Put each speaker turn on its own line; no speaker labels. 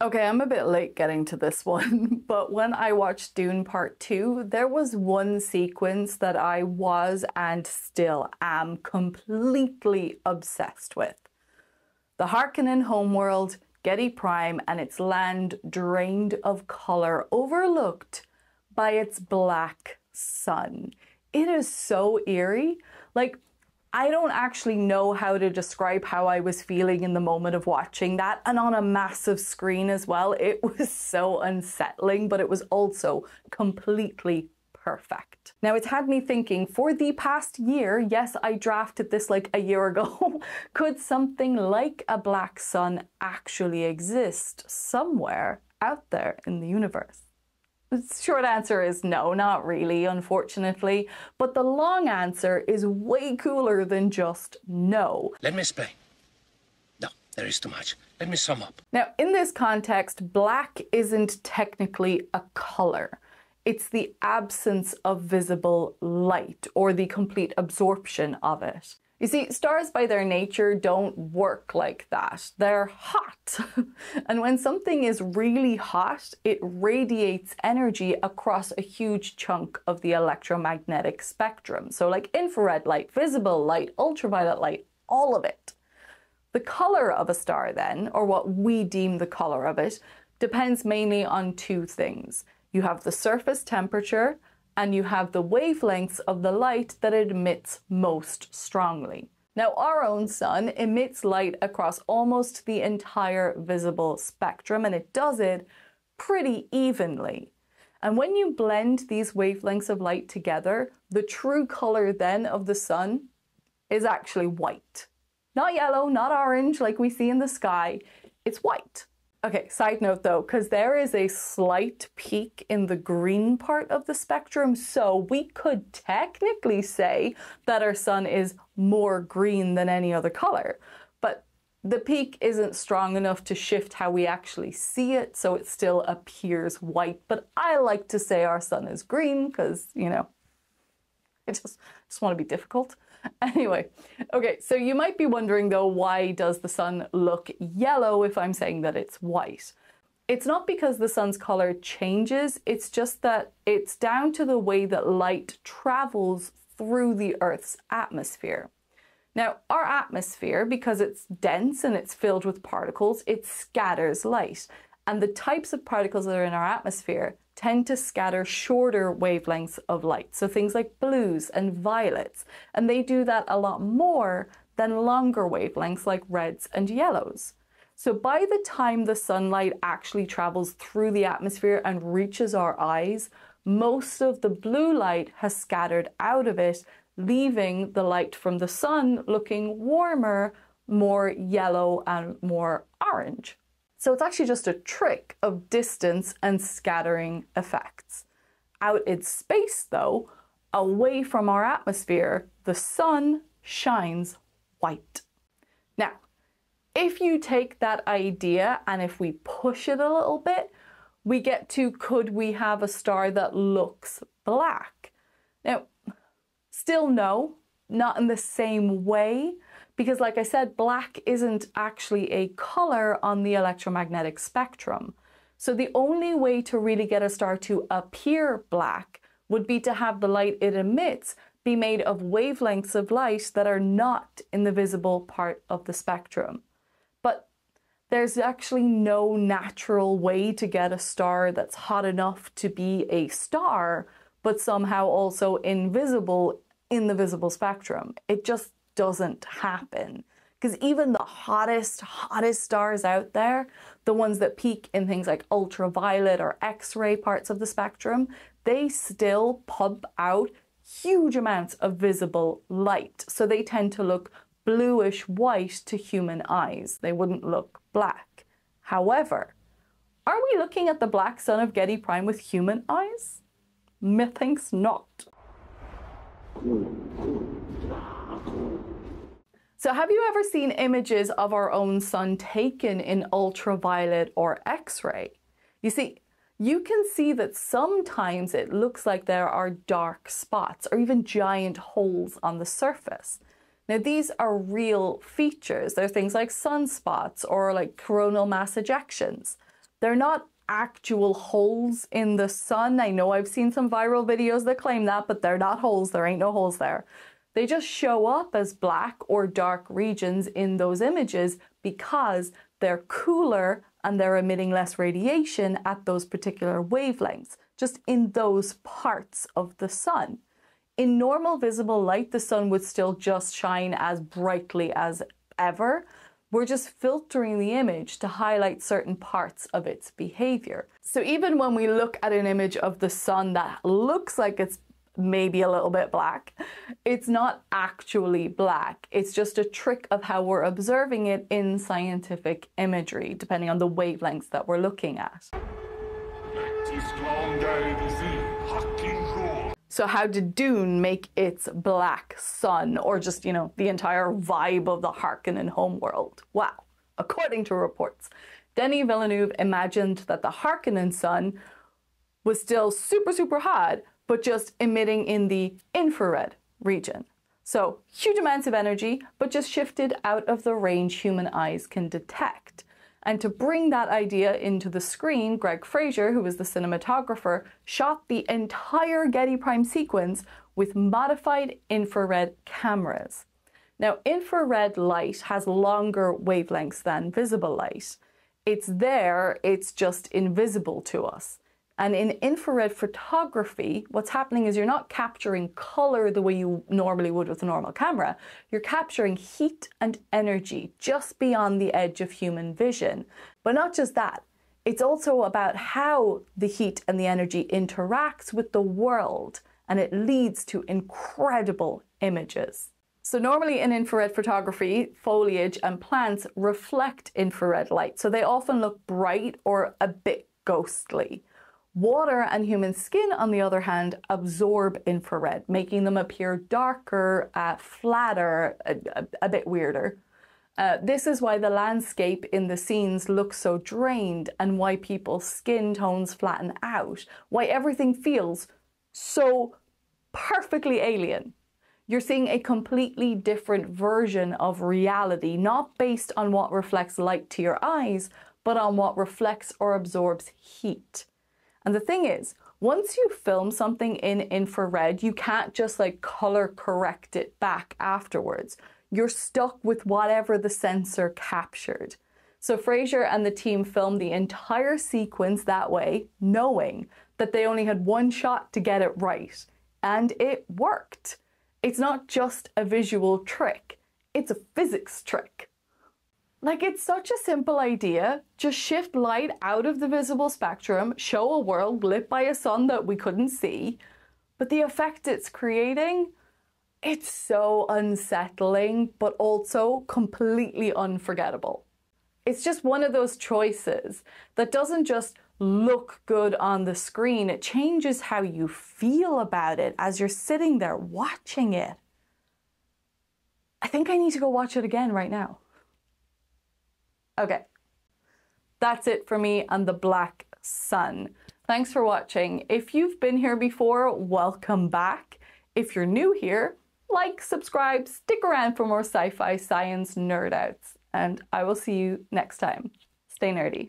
Okay, I'm a bit late getting to this one, but when I watched Dune Part 2, there was one sequence that I was and still am completely obsessed with. The Harkonnen homeworld, Giedi Prime, and its land drained of colour, overlooked by its black sun. It is so eerie. Like, I don't actually know how to describe how I was feeling in the moment of watching that, and on a massive screen as well. It was so unsettling, but it was also completely perfect. Now, it's had me thinking for the past year, yes, I drafted this like a year ago. Could something like a black sun actually exist somewhere out there in the universe? The short answer is no, not really, unfortunately. But the long answer is way cooler than just no.
Let me explain. No, there is too much. Let me sum up.
Now, in this context, black isn't technically a color. It's the absence of visible light or the complete absorption of it. You see, stars by their nature don't work like that. They're hot. and when something is really hot, it radiates energy across a huge chunk of the electromagnetic spectrum. So, like infrared light, visible light, ultraviolet light, all of it. The color of a star, then, or what we deem the color of it, depends mainly on two things. You have the surface temperature and you have the wavelengths of the light that it emits most strongly. Now, our own sun emits light across almost the entire visible spectrum, and it does it pretty evenly. And when you blend these wavelengths of light together, the true color then of the sun is actually white. Not yellow, not orange like we see in the sky, it's white. Okay, side note though, because there is a slight peak in the green part of the spectrum, so we could technically say that our sun is more green than any other color. But the peak isn't strong enough to shift how we actually see it, so it still appears white. But I like to say our sun is green because, you know, I just, just want to be difficult. Anyway, okay, so you might be wondering though, why does the sun look yellow if I'm saying that it's white? It's not because the sun's color changes, it's just that it's down to the way that light travels through the Earth's atmosphere. Now, our atmosphere, because it's dense and it's filled with particles, it scatters light. And the types of particles that are in our atmosphere tend to scatter shorter wavelengths of light. So things like blues and violets. And they do that a lot more than longer wavelengths like reds and yellows. So by the time the sunlight actually travels through the atmosphere and reaches our eyes, most of the blue light has scattered out of it, leaving the light from the sun looking warmer, more yellow, and more orange. So it's actually just a trick of distance and scattering effects. Out in space, though, away from our atmosphere, the sun shines white. Now, if you take that idea and if we push it a little bit, we get to could we have a star that looks black? Now, still no, not in the same way, because, like I said, black isn't actually a color on the electromagnetic spectrum. So, the only way to really get a star to appear black would be to have the light it emits be made of wavelengths of light that are not in the visible part of the spectrum. But there's actually no natural way to get a star that's hot enough to be a star, but somehow also invisible in the visible spectrum. It just doesn't happen. Because even the hottest, hottest stars out there, the ones that peak in things like ultraviolet or X ray parts of the spectrum, they still pump out huge amounts of visible light. So they tend to look bluish white to human eyes. They wouldn't look black. However, are we looking at the black sun of Giedi Prime with human eyes? Methinks not. So, have you ever seen images of our own sun taken in ultraviolet or X ray? You see, you can see that sometimes it looks like there are dark spots or even giant holes on the surface. Now, these are real features. They're things like sunspots or like coronal mass ejections. They're not actual holes in the sun. I know I've seen some viral videos that claim that, but they're not holes. There ain't no holes there. They just show up as black or dark regions in those images because they're cooler and they're emitting less radiation at those particular wavelengths, just in those parts of the sun. In normal visible light, the sun would still just shine as brightly as ever, we're just filtering the image to highlight certain parts of its behavior. So even when we look at an image of the sun that looks like it's maybe a little bit black, it's not actually black. It's just a trick of how we're observing it in scientific imagery, depending on the wavelengths that we're looking at. So, how did Dune make its black sun, or just, you know, the entire vibe of the Harkonnen homeworld? Wow. According to reports, Denis Villeneuve imagined that the Harkonnen sun was still super, super hot, but just emitting in the infrared region. So, huge amounts of energy, but just shifted out of the range human eyes can detect. And to bring that idea into the screen, Greig Fraser, who was the cinematographer, shot the entire Giedi Prime sequence with modified infrared cameras. Now, infrared light has longer wavelengths than visible light. It's there, it's just invisible to us. And in infrared photography, what's happening is you're not capturing color the way you normally would with a normal camera. You're capturing heat and energy just beyond the edge of human vision. But not just that, it's also about how the heat and the energy interacts with the world, and it leads to incredible images. So normally in infrared photography, foliage and plants reflect infrared light, so they often look bright or a bit ghostly. Water and human skin, on the other hand, absorb infrared, making them appear darker, uh, flatter, a, a, bit weirder. Uh, this is why the landscape in the scenes looks so drained and why people's skin tones flatten out, why everything feels so perfectly alien. You're seeing a completely different version of reality, not based on what reflects light to your eyes, but on what reflects or absorbs heat. And the thing is, once you film something in infrared, you can't just like color correct it back afterwards. You're stuck with whatever the sensor captured. So Fraser and the team filmed the entire sequence that way, knowing that they only had one shot to get it right. And it worked. It's not just a visual trick, it's a physics trick. Like, it's such a simple idea. Just shift light out of the visible spectrum, show a world lit by a sun that we couldn't see. But the effect it's creating, it's so unsettling, but also completely unforgettable. It's just one of those choices that doesn't just look good on the screen, it changes how you feel about it as you're sitting there watching it. I think I need to go watch it again right now. Okay, that's it for me on the black sun. Thanks for watching. If you've been here before, welcome back. If you're new here, like, subscribe, stick around for more sci-fi science nerd outs, and I will see you next time. Stay nerdy.